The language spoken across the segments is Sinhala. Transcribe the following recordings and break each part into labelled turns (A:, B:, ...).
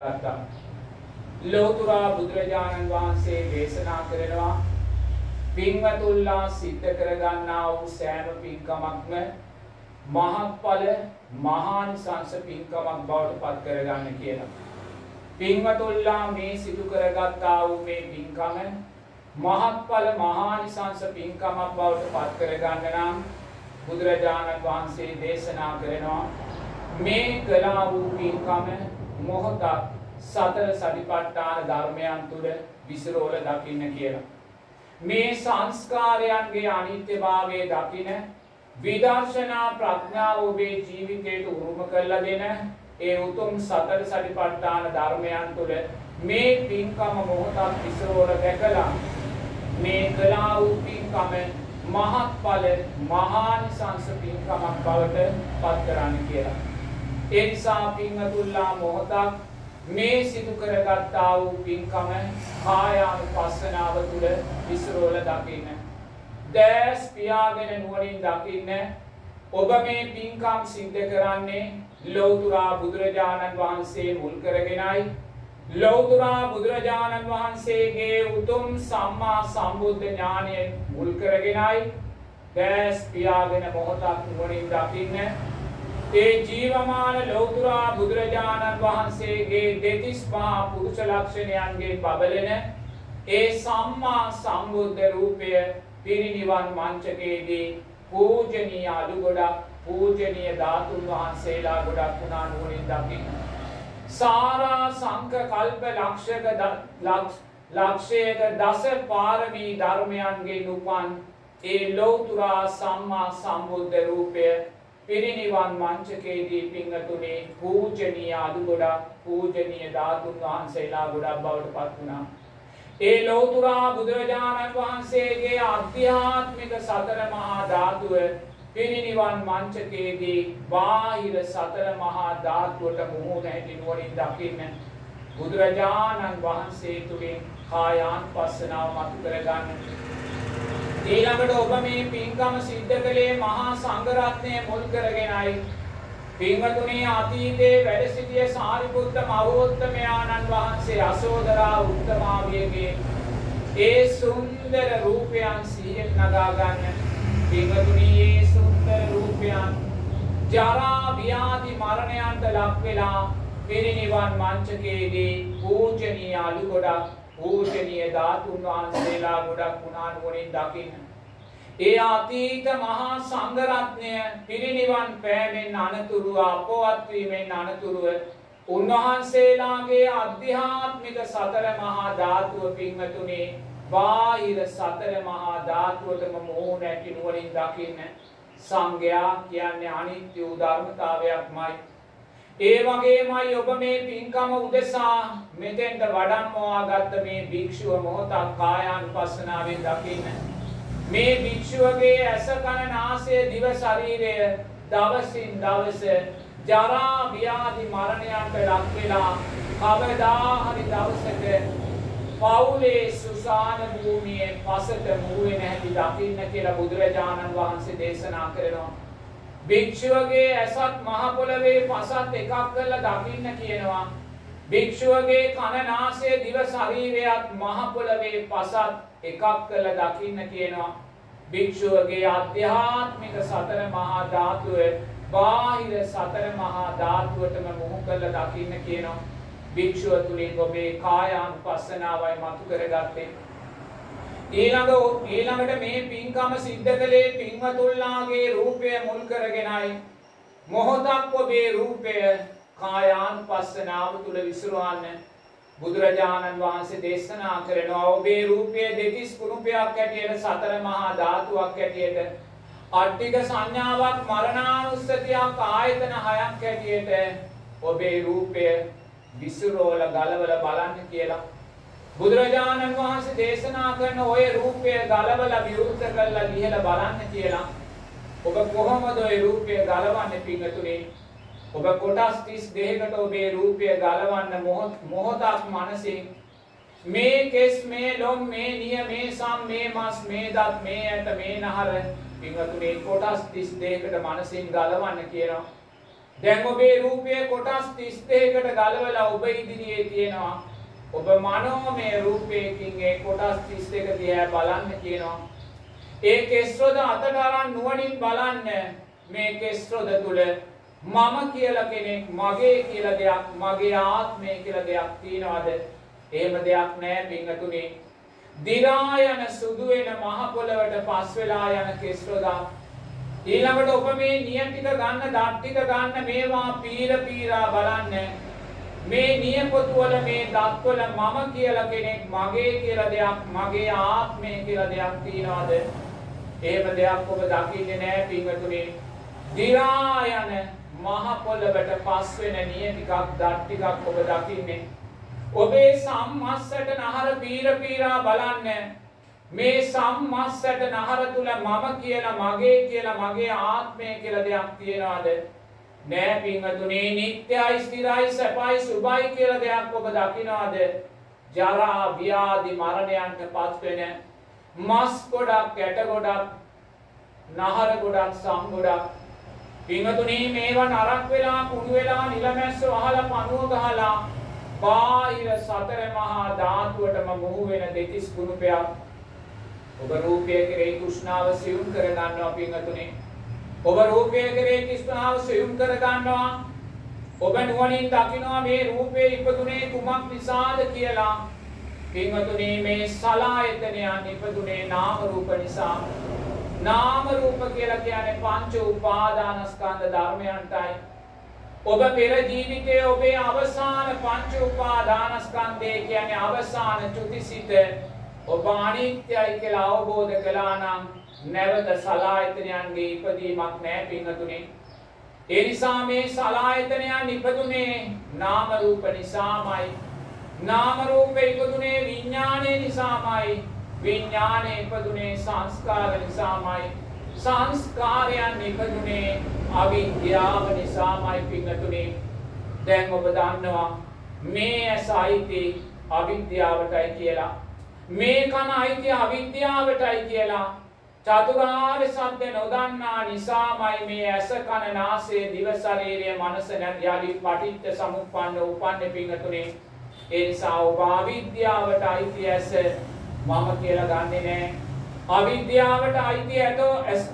A: ගත්තා. ලෝතුරා බුදුරජාණන් වහන්සේ දේශනා කරනවා පින්වතුල්ලා සිද්ධ කරගන්නා වූ සෑම පින්කමක්ම මහත්ඵල මහානිසංස පින්කමක් බවට පත් කරගන්න කියලා. පින්වතුල්ලා මේ සිදු කරගත්තා වූ මේ පින්කම මහත්ඵල මහානිසංස පින්කමක් බවට පත් කරගන්න නම් බුදුරජාණන් වහන්සේ දේශනා කරනවා මේ කළා වූ පින්කම මොහොතක් සතර සටිපට්ඨාන ධර්මයන් තුළ විසිරෝල දකින්න කියලා. මේ සංස්කාරයන්ගේ අනිත්‍යභාවය දකින විදර්ශනා ප්‍රඥාව ඔබේ ජීවිතයට උරුම කරලා දෙන ඒ උතුම් සතර සටිපට්ඨාන ධර්මයන් තුළ මේ පින්කම මොහොතක් විසිරෝල දැකලා මේ කළා වූ පින්කම මහත්ඵල මහානිසංස පින්කමක් බවට පත් කරන්න කියලා. ඒ නිසා පින්වතුල්ලා මොහොතක් මේ සිදු කරගත්තා වූ පින්කම කායානුපස්සනාව තුළ විසිරෝල දකින්න. දැස් පියාගෙන නුවණින් දකින්න. ඔබ මේ පින්කම් සිද්ධ කරන්නේ ලෞතුරා බුදුරජාණන් වහන්සේ මුල් කරගෙනයි. ලෞතුරා බුදුරජාණන් වහන්සේගේ උතුම් සම්මා සම්බුද්ධ ඥානය මුල් කරගෙනයි. දැස් පියාගෙන මොහොතක් නුවණින් දකින්න. ඒ ජීවමාන ලෞතුරා බුදුරජාණන් වහන්සේගේ දෙතිස් මහා පුරුෂ ලක්ෂණයන්ගේ බබලෙන ඒ සම්මා සම්බුද්ධ රූපය පිරිනිවන් මංචකයේදී පූජනීය අඩු ගොඩක් පූජනීය ධාතුන් වහන්සේලා ගොඩක් වුණා නුවණින් දකින්න. සාරා සංක කල්ප ලක්ෂක ලක්ෂයක දස පාරමී ධර්මයන්ගේ උපන් ඒ ලෞතුරා සම්මා සම්බුද්ධ රූපය පිරිනිවන් මංචකයේදී පිංගතුනේ පූජනීය අඩු ගොඩක් පූජනීය ධාතුන් වහන්සේලා ගොඩක් බවට පත් වුණා. ඒ ලෞතුරා බුදුරජාණන් වහන්සේගේ අධ්‍යාත්මික සතර මහා ධාතුව පිරිනිවන් මංචකයේදී බාහිර සතර මහා ධාතුවට මුහුණ හැටි නුවණින් දකින්න බුදුරජාණන් වහන්සේ තුලින් කායානුපස්සනාව මතු කරගන්න. ඊළඟට ඔබ මේ පින්කම සිද්ධ කළේ මහා සංඝරත්නය මුල් කරගෙනයි. පින්වතුනි අතීතයේ වැඩ සිටිය සාරිපුත්ත මහෝත්තමයාණන් වහන්සේ අසෝදරා උත්තමාවියගේ ඒ සුන්දර රූපයන් සිහියෙන් නගා ගන්න. පින්වතුනි ඒ සුන්දර රූපයන් ජරා ව්‍යාධි මරණයන්ට ලක් වෙලා පිරිනිවන් මංචකයේදී පූජනීය අලු ගොඩක් පූජනීය ධාතුන් වහන්සේලා ගොඩක් වුණා නුවණින් දකින්න. ඒ අතීත මහා සංඝරත්නය පිරිනිවන් පෑමෙන් අනතුරුව අපවත් වීමෙන් අනතුරුව උන්වහන්සේලාගේ අධ්‍යාත්මික සතර මහා ධාතුව පින්වතුනි බාහිර සතර මහා ධාතුවටම මොහොන ඇති නුවණින් දකින්න සංඝයා කියන්නේ අනිත්‍ය වූ ධර්මතාවයක්මයි ඒ වගේමයි ඔබ මේ පින්කම උදෙසා මෙතෙන්ට වඩම්මවා ගත්ත මේ භික්ෂුව මොහොතක් කායානුපස්සනාවෙන් දකින්න මේ භික්ෂුවගේ ඇස කන නාසය දිව ශරීරය දවසින් දවස ජරා ව්‍යාධි මරණයන්ට ලක් වෙලා කවදා හරි දවසක පවුලේ සුසාන භූමියේ පසට මුහුවේ නැති දකින්න කියලා බුදුරජාණන් වහන්සේ දේශනා කරනවා. භික්ෂුවගේ ඇසත් මහ පොළවේ පසත් එකක් කරලා දකින්න කියනවා. භික්ෂුවගේ කන නාසය දිව ශරීරයත් මහ පොළවේ පසත් එකක් කරලා දකින්න කියනවා. භික්ෂුවගේ අධ්‍යාත්මික සතර මහා ධාතුව බාහිර සතර මහා ධාතුවටම මුහු කරලා දකින්න කියනවා. භික්ෂුව තුලින් ඔබේ කායානුපස්සනාවයි මතු කරගත්තේ. ඊළඟ ඊළඟට මේ පින්කම සිද්ධ කළේ පින්වතුල්ලාගේ රූපය මුල් කරගෙනයි. මොහොතක් ඔබේ රූපය කායානුපස්සනාව තුල විසිරවන්න බුදුරජාණන් වහන්සේ දේශනා කරනවා ඔබේ රූපය දෙතිස් කුණුපයක් ඇටියට සතර මහා ධාතුවක් ඇටියට අට්ටික සංඥාවක් මරණානුස්සතියක් ආයතන හයක් හැටියට ඔබේ රූපය විසිරෝල ගලවල බලන්න කියලා. බුදුරජාණන් වහන්සේ දේශනා කරන ඔය රූපය ගලවල විවෘත කරලා ලිහලා බලන්න කියලා. ඔබ කොහොමද ඔය රූපය ගලවන්නේ පිංගතුනේ? ඔබ කොටස් 32කට ඔබේ රූපය ගලවන්න මොහොතක් මනසින් මේ කෙස් මේ ලොම් මේ නිය මේ සම් මේ මස් මේ දත් මේ ඇට මේ නහර පින්වතුනි කොටස් 32කට මනසින් ගලවන්න කියනවා. දැන් ඔබේ රූපයේ කොටස් 32කට ගලවලා ඔබ ඉදිරියේ තියෙනවා. ඔබ මනෝමය රූපයකින් ඒ කොටස් 32 දිහා බලන්න කියනවා. ඒ කෙස්රොද අතට අරන් නුවණින් බලන්න මේ කෙස්රොද තුල මම කියලා කෙනෙක් මගේ කියලා දෙයක් මගේ ආත්මය කියලා දෙයක් තියනවද? එහෙම දෙයක් නැහැ පින්වතුනි. දි รา යන සුදු වෙන මහ පොළවට පස් වෙලා යන කෙස්රොදා ඊළඟට ඔබ මේ නිය ටික ගන්න දත් ටික ගන්න මේවා පීර පීරා බලන්න මේ නියපොතු වල මේ දත්වල මම කියලා කෙනෙක් මගේ කියලා දෙයක් මගේ ආත්මය කියලා දෙයක් තියනවාද? එහෙම දෙයක් ඔබ දකින්නේ නැහැ පින්වතුනි. දි รา යන මහ පොළවට පස් වෙන නිය ටිකක් දත් ටිකක් ඔබ දකින්නේ. ඔබේ සම්මස්සට නහර පීර පීරා බලන්න. මේ සම්මස්සට නහර තුල මම කියලා මගේ කියලා මගේ ආත්මය කියලා දෙයක් තියනවාද? නෑ පින්වතුනි නිට්ටයයි ස්ථිරයි සැපයි සුභයි කියලා දෙයක් ඔබ දකිනවාද? ජරා ව්‍යාධි මරණයන්ට පත් වෙන මස් ගොඩක් ඇට ගොඩක් නහර ගොඩක් සම් ගොඩක්. පින්වතුනි මේවා නරක් වෙලා කුණු වෙලා නිලමැස්ස වහලා පණුව ගහලා බාහිර සතර මහා ධාතුවටම මුහු වෙන දෙතිස් කුණුපයක්. ඔබ රූපය කෙරෙහි තෘෂ්ණාව සියුම් කර ගන්නවා පින්වතුනි. ඔබ රූපය කෙරෙහි තෘෂ්ණාව සියුම් කර ගන්නවා. ඔබ නුවණින් දකිනවා මේ රූපේ ඉපදුනේ කුමක් නිසාද කියලා. පින්වතුනි මේ සලායතනයන් ඉපදුනේ නාම රූප නිසා. නාම රූප කියලා කියන්නේ පංච උපාදානස්කන්ධ ධර්මයන්ටයි. ඔබ පෙර ජීවිතයේ ඔබේ අවසාන පංච උපාදානස්කන්ධය කියන්නේ අවසාන චුතිසිත ඔබ අනිත්‍යයි කියලා අවබෝධ කළා නම් නැවත සලායතනයන්ගේ ඉපදීමක් නැහැ පින්වතුනි. ඒ නිසා මේ සලායතනයන් ඉපදුනේ නාම රූප නිසාමයි. නාම රූප ඉපදුනේ විඥානයේ නිසාමයි. විඥානයේ ඉපදුනේ සංස්කාර නිසාමයි. සංස්කාරයන් ඉපදුනේ අවිද්‍යාව නිසාමයි පින්වතුනි. දැන් ඔබ දන්නවා මේ ඇස අයිති අවිද්‍යාවටයි කියලා. මේ කන අයිතිය අවිද්‍යාවටයි කියලා චතුරාර්ය සත්‍ය නොදන්නා නිසාමයි මේ ඇස කන නාසය දිව ශරීරය මනස යලි පටිච්ච සමුප්පන්න උපන්නේ පිංගතුනේ. ඒ නිසා ඔබ අවිද්‍යාවට අයිති ඇස මම කියලා ගන්නෙ නෑ. අවිද්‍යාවට අයිති ඇත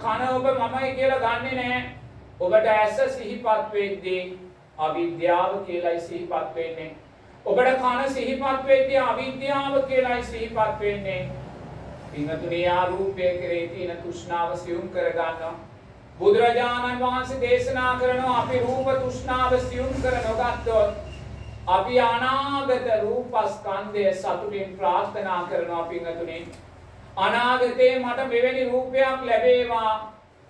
A: කන ඔබ මමයි කියලා ගන්නෙ නෑ. ඔබට ඇස සිහිපත් වෙද්දී අවිද්‍යාව කියලායි සිහිපත් වෙන්නේ. ඔබට කන සිහිපත් වෙද්දී අවිද්‍යාව කියලායි සිහිපත් වෙන්නේ. පින්වතුනි ආ රූපය කෙරේ තියෙන තෘෂ්ණාව සියුම් කර ගන්නවා. බුදුරජාණන් වහන්සේ දේශනා කරනවා අපි රූප තෘෂ්ණාව සියුම් කර නොගත්තොත් අපි අනාගත රූපස්කන්ධය සතුටින් ප්‍රාර්ථනා කරනවා පින්වතුනි. අනාගතේ මට මෙවැනි රූපයක් ලැබේවා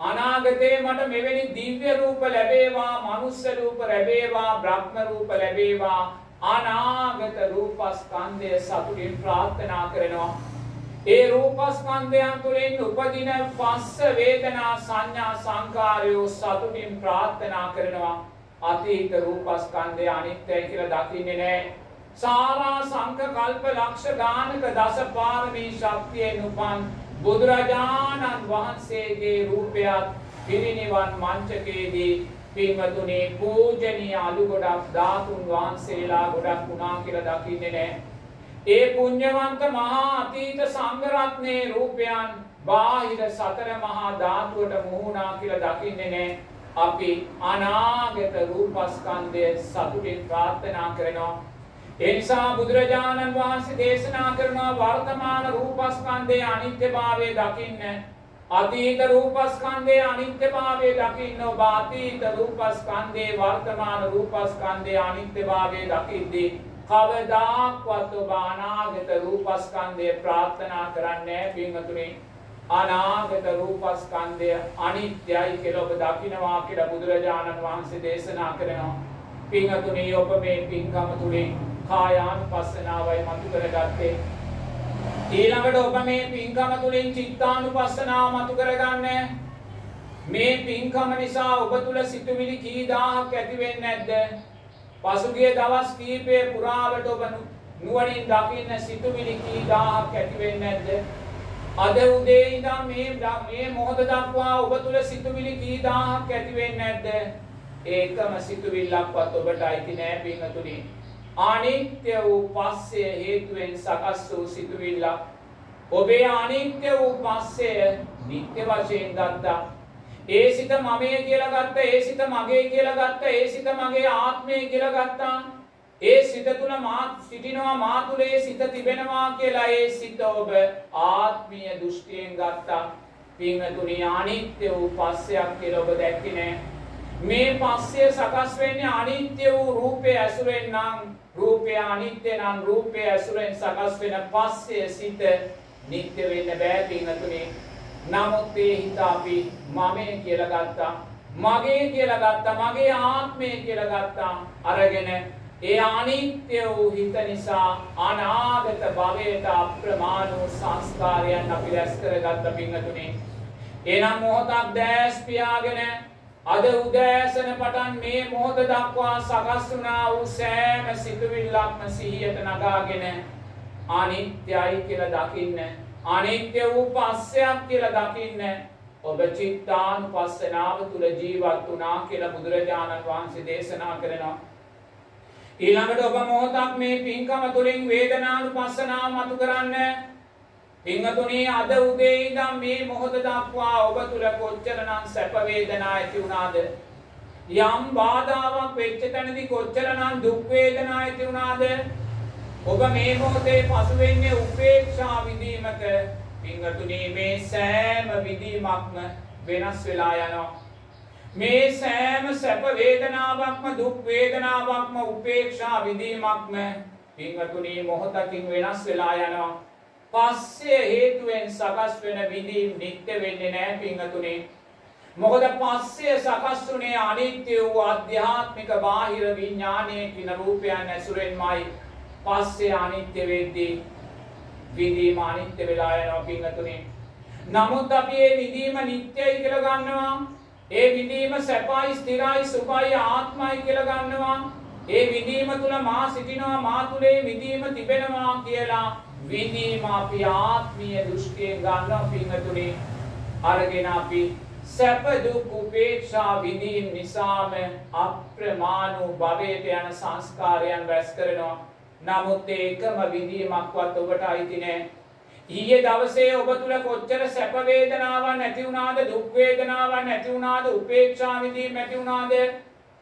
A: අනාගතේ මට මෙවැනි දිව්‍ය රූප ලැබේවා මනුස්ස රූප ලැබේවා බ්‍රහ්ම රූප ලැබේවා අනාගත රූපස්කන්ධය සතුටින් ප්‍රාර්ථනා කරනවා. ඒ රූපස්කන්ධයන් තුළින් උපදින පස්ස වේදනා සංඥා සංකාරයෝ සතුටින් ප්‍රාර්ථනා කරනවා. අතීත රූපස්කන්ධය අනිත්‍යයි කියලා දකින්නේ නැහැ. සාරා සංක කල්ප ලක්ෂ ගානක දස පාරමී ශක්තියෙන් උපන් බුදුරජාණන් වහන්සේගේ රූපයත් පිරිනිවන් මංචකයේදී පින්වතුනි පූජනීය අලු ගොඩක් ධාතුන් වහන්සේලා ගොඩක් වුණා කියලා දකින්නේ නැහැ. ඒ පුණ්‍යවන්ත මහා අතීත සංඝ රත්නයේ රූපයන් බාහිර සතර මහා ධාතුවට මුහුණා කියලා දකින්නේ නැහැ. අපි අනාගත රූපස්කන්ධය සතුටින් ප්‍රාර්ථනා කරනවා. ඒ නිසා බුදුරජාණන් වහන්සේ දේශනා කරන වර්තමාන රූපස්කන්ධයේ අනිත්‍යභාවය දකින්න අතීත රූපස්කන්ධයේ අනිත්‍යභාවය දකින්න ඔබ අතීත රූපස්කන්ධයේ වර්තමාන රූපස්කන්ධයේ අනිත්‍යභාවය දකිද්දී කවදාක්වත් ඔබ අනාගත රූපස්කන්ධය ප්‍රාර්ථනා කරන්නේ පින්වතුනි. අනාගත රූපස්කන්ධය අනිත්‍යයි කියලා ඔබ දකිනවා කියලා බුදුරජාණන් වහන්සේ දේශනා කරනවා. පින්වතුනි ඔබ මේ පින්කම තුලින් කායානුපස්සනාවයි මතු කරගත්තේ. ඊළඟට ඔබ මේ පින්කම තුළින් චිත්තානුපස්සනාව මතු කරගන්න මේ පින්කම නිසා ඔබ තුළ සිතුවිලි කී දාහක් ඇති වෙන්නේ නැද්ද? පසුගිය දවස් කීපය පුරාවට ඔබ නුවණින් දකින්න සිතුවිලි කී දාහක් ඇති වෙන්නේ නැද්ද? අද උදේ ඉඳන් මේ මේ මොහොත දක්වා ඔබ තුළ සිතුවිලි කී දාහක් ඇති වෙන්නේ නැද්ද? ඒකම සිතුවිල්ලක්වත් ඔබට අයිති නෑ පිංහතුනි. අනිත්‍ය වූ පස්සය හේතුවෙන් සකස් වූ සිතුවිල්ලක්. ඔබේ අනිත්‍ය වූ පස්සය නිත්‍ය වශයෙන් ගත්තා. ඒ සිත මමය කියලා ගත්ත ඒ සිත මගේ කියලා ගත්ත ඒ සිත මගේ ආත්මය කියලා ගත්තා. ඒ සිත තුළ මාත් සිටිනවා මා තුළ ඒ සිත තිබෙනවා කියලා ඒ සිත ඔබ ආත්මීය දෘෂ්ටියෙන් ගත්තා. පින්වතුනි අනිත්‍ය වූ පස්සයක් කියලා ඔබ දැක්කේ නෑ. මේ පස්සය සකස් වෙන්නේ අනිත්‍ය වූ රූපය ඇසුරෙන් නම් රූපය අනිත්‍ය නම් රූපය ඇසුරෙන් සකස් වෙන පස්සය සිත නිත්‍ය වෙන්න බෑ පින්වතුනි. නමුත් ඒ හිත අපි මමේ කියලා ගත්තා. මගේ කියලා ගත්තා. මගේ ආත්මය කියලා ගත්තා. අරගෙන ඒ අනිත්‍ය වූ හිත නිසා අනාගත භවයට අප්‍රමාණ වූ සංස්කාරයන් අපි රැස් කරගත්ත පින්වතුනි. එනම් මොහොතක් දැස් පියාගෙන අද උදෑසන පටන් මේ මොහොත දක්වා සකස් වුණා වූ සෑම සිතුවිල්ලක්ම සිහියට නගාගෙන අනිත්‍යයි කියලා දකින්න අනිත්‍ය වූ පස්සයක් කියලා දකින්න ඔබ චිත්තානුපස්සනාව තුළ ජීවත් වුණා කියලා බුදුරජාණන් වහන්සේ දේශනා කරනවා. ඊළඟට ඔබ මොහොතක් මේ පින්කම තුළින් වේදනානුපස්සනාව මතු කරන්න පින්වතුනි අද උදේ ඉඳන් මේ මොහොත දක්වා ඔබ තුල කොච්චරනම් සැප වේදනා ඇති වුණාද? යම් බාධාවක් වෙච්ච තැනදී කොච්චරනම් දුක් වේදනා ඇති වුණාද? ඔබ මේ මොහොතේ පසු වෙන්නේ උපේක්ෂා විඳීමක පින්වතුනි මේ සෑම විඳීමක්ම වෙනස් වෙලා යනවා. මේ සෑම සැප වේදනාවක්ම දුක් වේදනාවක්ම උපේක්ෂා විඳීමක්ම පින්වතුනි මොහොතකින් වෙනස් වෙලා යනවා. පස්සය හේතුවෙන් සකස් වෙන විඳීම් නිත්‍ය වෙන්නේ නෑ පිංහතුනේ. මොකද පස්සය සකස් වනේ අනිත්‍ය වූ අධ්‍යාත්මික බාහිර විඤ්ඥානය කියන රූපයන් ඇසුරෙන්මයි පස්සේ අනිත්‍ය වෙද්දී විඳීම අනිත්‍ය වෙලා යනවා පිංහතුනේ. නමුත් අපි ඒ විඳීම නිත්‍යයි කියල ගන්නවා. ඒ විඳීම සැපයි ස්තිරයි සුපයි ආත්මයි කියල ගන්නවා. ඒ විඳීම තුළ මා සිටිනවා මා තුළේ විඳීම තිබෙනවා කියලා විඳීම අපි ආත්මීය දෘෂ්ටියෙන් ගන්නවා පින්වතුනි. අරගෙන අපි සැප දුක් උපේක්ෂා විඳීම් නිසාම අප්‍රමාණ වූ භවයට යන සංස්කාරයන් රැස් කරනවා. නමුත් ඒකම විඳීමක්වත් ඔබට අයිති නෑ. ඊයේ දවසේ ඔබ තුල කොච්චර සැප වේදනාවක් නැති වුණාද දුක් වේදනාවක් නැති වුණාද උපේක්ෂා විඳීම් නැති වුණාද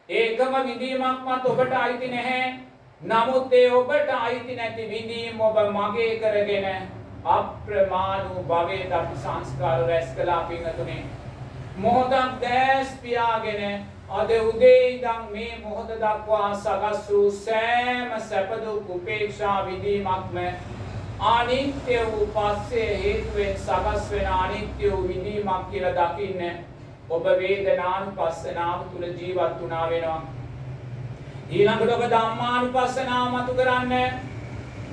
A: ඒකම විඳීමක්වත් ඔබට අයිති නැහැ. නමුත් ඒ ඔබට අයිති නැති විඳීම් ඔබ මගේ කරගෙන අප්‍රමාණ වූ භවයට අපි සංස්කාර රැස් කළා පිංගතුනේ මොහොතක් දැස් පියාගෙන අද උදේ ඉඳන් මේ මොහොත දක්වා සකස් වූ සෑම සැප දුක් උපේක්ෂා විඳීමක්ම අනිත්‍ය වූ පස්සේ හේතුවෙන් සකස් වෙන අනිත්‍ය වූ විඳීමක් කියලා දකින්න ඔබ වේදනානුපස්සනාව තුල ජීවත් වුණා වෙනවා. ඊළඟට ඔබ ධම්මානුපස්සනාව මතු කරන්න.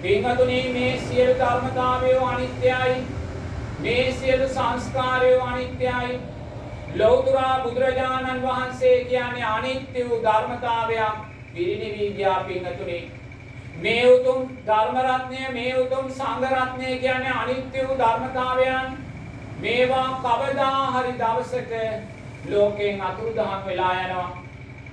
A: පින්වතුනි මේ සියලු ධර්මතාවයෝ අනිත්‍යයි. මේ සියලු සංස්කාරයෝ අනිත්‍යයි. ලෞතර බුදුරජාණන් වහන්සේ කියන්නේ අනිත්‍ය වූ ධර්මතාවයක් පිරිනිවී ගියා පින්වතුනි. මේ උතුම් ධර්ම රත්නය මේ උතුම් සංඝ රත්නය කියන්නේ අනිත්‍ය වූ ධර්මතාවයන්. මේවා කවදා හරි දවසක ලෝකෙන් අතුරුදහන් වෙලා යනවා.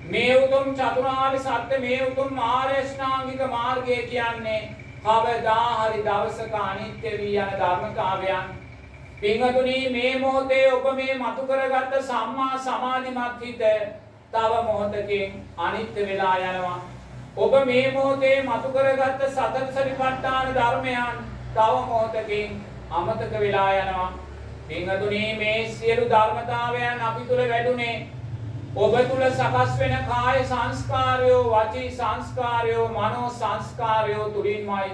A: මේ උතුම් චතුරාර්ය සත්‍ය මේ උතුම් ආර්යශ්‍රාංගික මාර්ගය කියන්නේ කවදා හරි දවසක අනිත්‍ය වී යන ධර්මතාවයන්. පින්වතුනි මේ මොහොතේ ඔබ මේ මතු කරගත්ත සම්මා සමාධිමත් හිත තව මොහොතකින් අනිත්‍ය වෙලා යනවා. ඔබ මේ මොහොතේ මතු කරගත්ත සතර සරිපට්ඨාන ධර්මයන් තව මොහොතකින් අමතක වෙලා යනවා. පින්වතුනි මේ සියලු ධර්මතාවයන් අපි තුල වැඩුණේ ඔබ තුළ සකස් වෙන කාය සංස්කාරයෝ වචී සංස්කාරයෝ මනෝ සංස්කාරයෝ තුළින්මයි.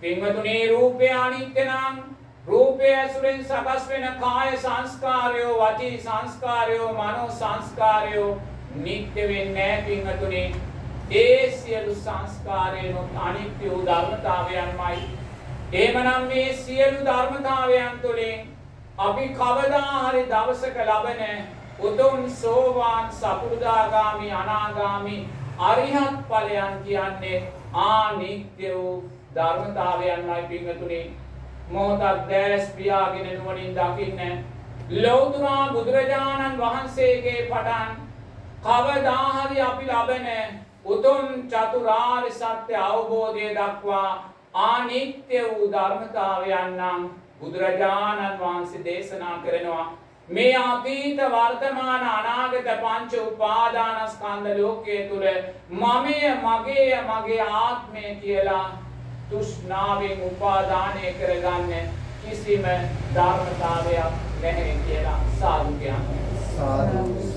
A: පින්වතුනේ රූපය අනිත්‍ය නම් රූපය ඇසුරෙන් සකස් වෙන කාය සංස්කාරයෝ වචී සංස්කාරයෝ මනෝ සංස්කාරයෝ නිත්‍ය වෙන්නේ පින්වතුනේ ඒ සියලු සංස්කාරයනොත් අනිත්‍ය වූ ධර්මතාවයන්මයි. එහෙමනම් මේ සියලු ධර්මතාවයන් තුළින් අපි කවදා හරි දවසක ලබන උතුම් සෝවාන් සකුරුදාගාමි අනාගාමි අරිහත් ඵලයන් කියන්නේ ආනිත්‍ය වූ ධර්මතාවයන්මයි පිංගතුනි මොහොතක් දැස් පියාගෙන නුවණින් දකින්න ලෞතර බුදුරජාණන් වහන්සේගේ පටන් කවදා හරි අපි ලබන උතුම් චතුරාර්ය සත්‍ය අවබෝධය දක්වා ආනිත්‍ය වූ ධර්මතාවයන් නම් බුදුරජාණන් වහන්සේ දේශනා කරනවා. මේ අතීත වර්තමාන අනාගත පංච උපාදානස්කන්ධ ලෝකයේ තුල මමය මගේ මගේ ආත්මය කියලා තෘෂ්ණාවෙන් උපාදානය කරගන්න කිසිම ධර්මතාවයක් නැහැ කියලා සාදු කියන්නේ.
B: සාදු